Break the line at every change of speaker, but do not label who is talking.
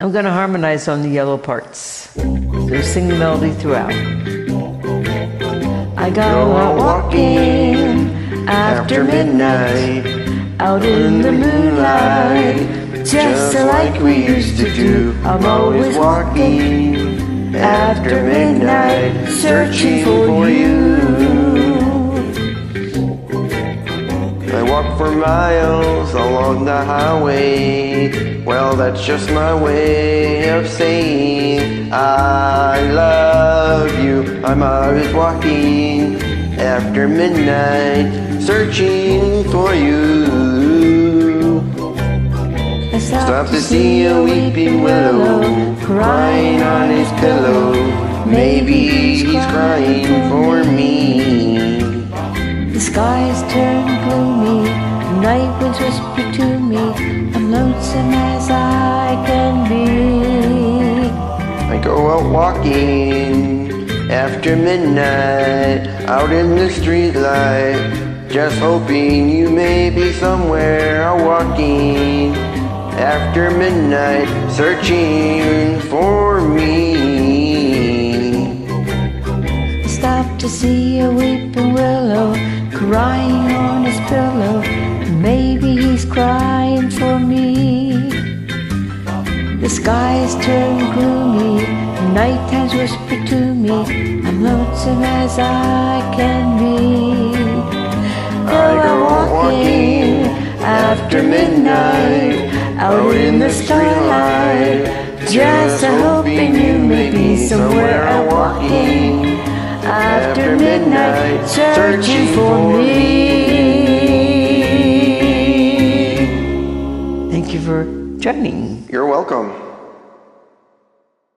I'm going to harmonize on the yellow parts. So sing the melody throughout. I go out walking after midnight, out in the moonlight, just like we used to do. I'm always walking after midnight, searching for you.
For miles along the highway. Well, that's just my way of saying I love you. I'm always walking after midnight, searching for you.
I
Stop to see a weeping willow crying on his pillow. Maybe he's crying for me.
The skies turn gloomy, the night winds whisper to me. I'm lonesome as I can be.
I go out walking after midnight, out in the streetlight, just hoping you may be somewhere out walking after midnight, searching for me.
Stop to see a weeping willow crying his pillow. Maybe he's crying for me. The skies turn gloomy, night times whisper to me. I'm lonesome as I can be.
I oh, go out walking after midnight, out in the starlight, just hoping you may be somewhere out walking after midnight, searching for me.
Joining.
You're welcome.